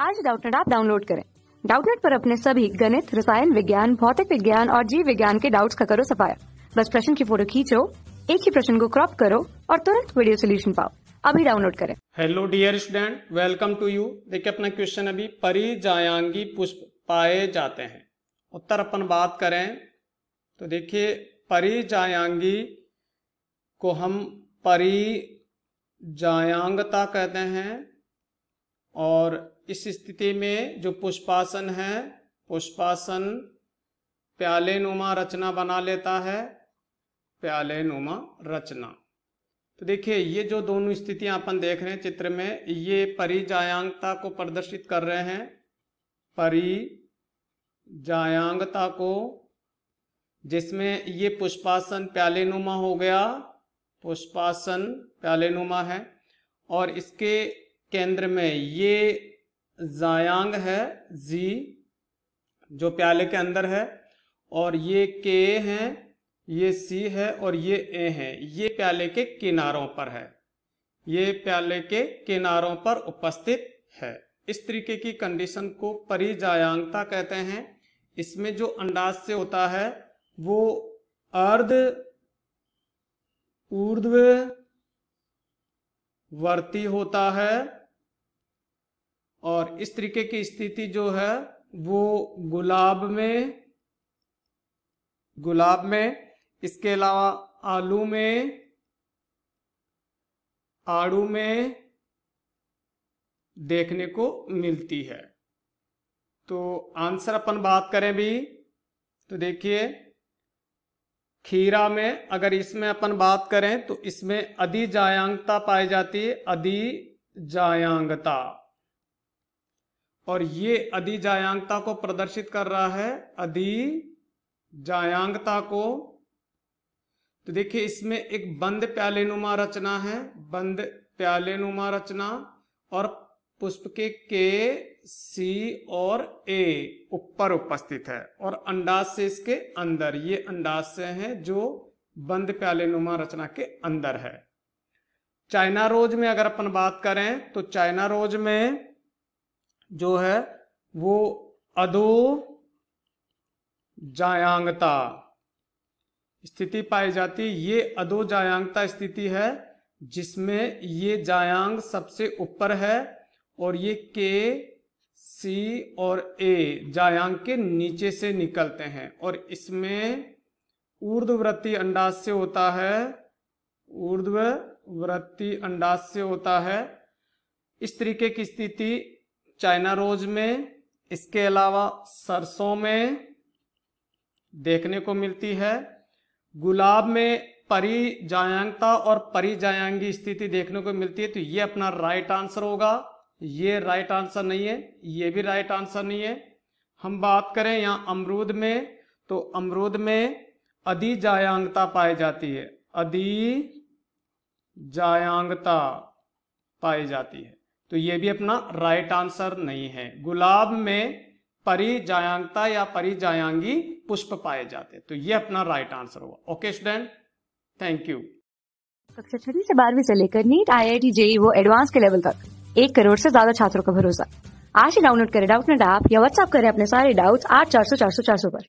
आज डाउटनेट आप डाउनलोड करें। डाउटनेट पर अपने सभी गणित, रसायन विज्ञान, भौतिक विज्ञान और जीव विज्ञान के डाउट्स का करो सफाया। बस प्रश्न की फ़ोटो खींचो, एक ही प्रश्न को क्रॉप करो और तुरंत वीडियो सोल्यूशन पाओ। अभी डाउनलोड करें। Hello dear student welcome to you देखिए अपना क्वेश्चन अभी, परिजायांगी पुष्प पाए जाते हैं। उत्तर अपन बात करें तो देखिए परिजायांगी को हम परिजायांगता कहते हैं। और इस स्थिति में जो पुष्पासन है, पुष्पासन प्याले नुमा रचना बना लेता है प्याले नुमा रचना। तो देखिए, ये जो दोनों स्थितियाँ अपन देख रहे हैं चित्र में, ये परिजायांगता को प्रदर्शित कर रहे हैं। परिजायांगता को, जिसमें ये पुष्पासन प्याले नुमा हो गया, पुष्पासन प्याले नुमा है, और इसके केंद्र में। ये जायांग है, जी, जो प्याले के अंदर है, और ये के हैं, ये सी है, और ये ए है। ये प्याले के किनारों पर है। ये प्याले के किनारों पर उपस्थित है। इस तरीके की कंडीशन को परिजायांगता कहते हैं। इसमें जो अंडाज से होता है, वो अर्ध ऊर्ध्व वर्ती होता है और इस तरीके की स्थिति जो है, वो गुलाब में गुलाब में, इसके अलावा आलू में, आड़ू में देखने को मिलती है। तो आंसर अपन बात करें भी तो देखिए, खीरा में अगर इसमें अपन बात करें तो इसमें अधिजायांगता पाई जाती है, अधिजायांगता। और ये अधिजायांगता को प्रदर्शित कर रहा है। अधिजायांगता को। तो देखिए, इसमें एक बंद प्यालेनुमा रचना है। बंद प्यालेनुमा रचना और पुष्प के के सी और ए ऊपर उपस्थित है और अंडाज से इसके अंदर, ये अंडाज से है जो बंद प्यालेनुमा रचना के अंदर है। चाइना रोज में अगर अपन बात करें तो चाइना रोज में जो है वो अधो जायांगता स्थिति पाई जाती है। ये अधो जायांगता स्थिति है जिसमें ये जायांग सबसे ऊपर है और ये के, सी और ए जायांग के नीचे से निकलते हैं। और इसमें ऊर्ध्ववृत्ति अंडाज से होता है ऊर्ध्ववृत्ति अंडाज से होता है। इस तरीके की स्थिति चाइना रोज में, इसके अलावा सरसों में देखने को मिलती है। गुलाब में परिजायांगता और परिजायांगी स्थिति देखने को मिलती है तो ये अपना राइट आंसर होगा। ये राइट आंसर नहीं है, ये भी राइट आंसर नहीं है। हम बात करें यहाँ अमरूद में तो अमरूद में अधिजायांगता पाई जाती है। अधिजायांगता पाई जाती है। तो ये भी अपना राइट आंसर नहीं है। गुलाब में परिजायांगता या परिजायांगी पुष्प पाए जाते तो ये अपना राइट आंसर होगा। ओके स्टूडेंट थैंक यू कक्षा छठी से बारहवीं से लेकर NEET I I T JEE वो एडवांस के लेवल तक। एक करोड़ से ज़्यादा छात्रों का भरोसा। आज ही डाउनलोड करें डाउट डाउटनेट ऐप या व्हाट्सएप करें अपने सारे डाउट्स आठ चार सौ चार सौ चार सौ पर।